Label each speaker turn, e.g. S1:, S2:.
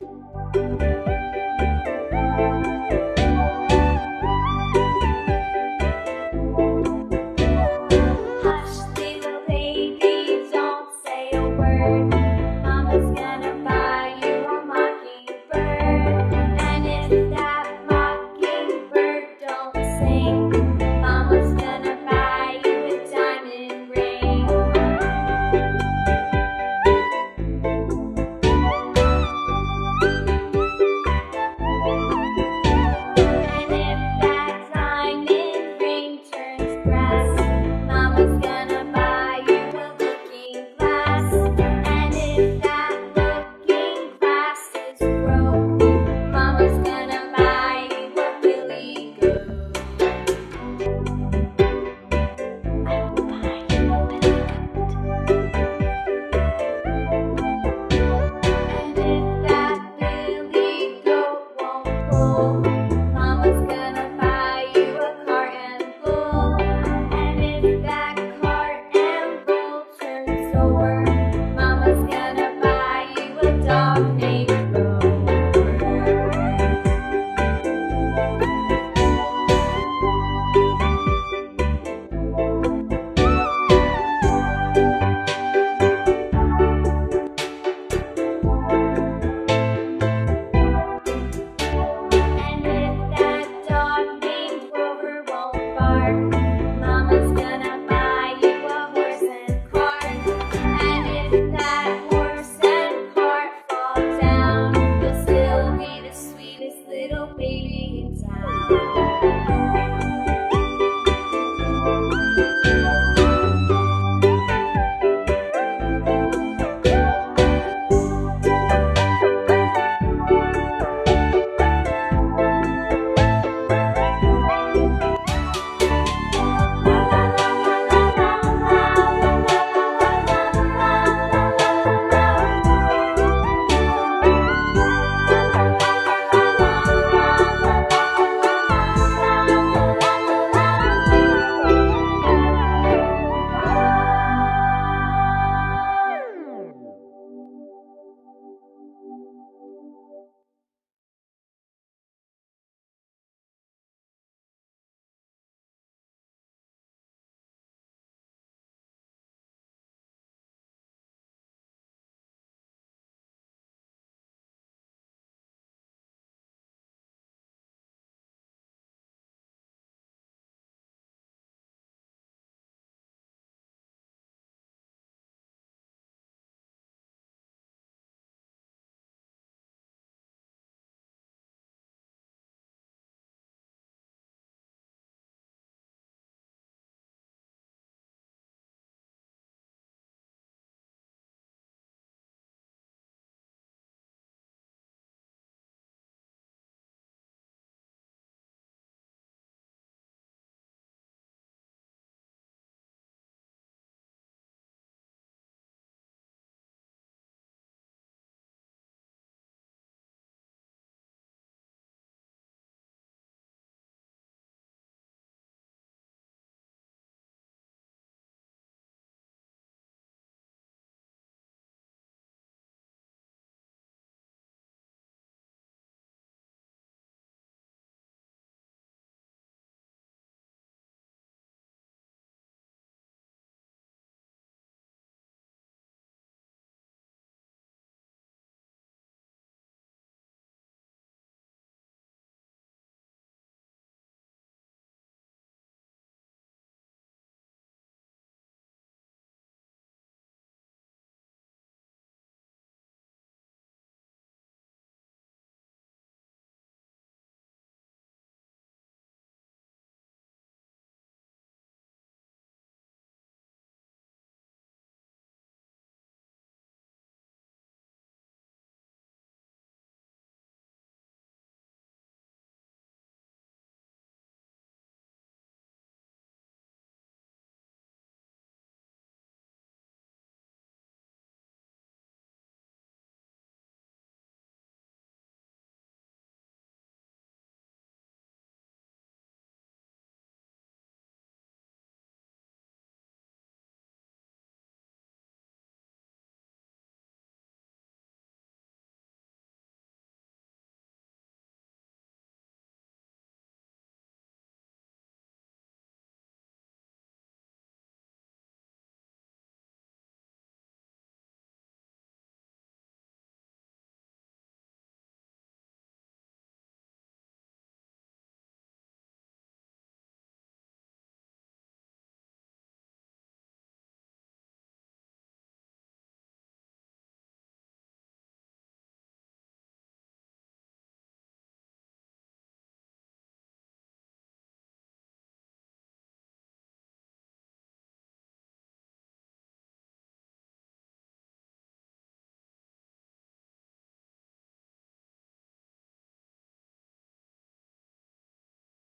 S1: you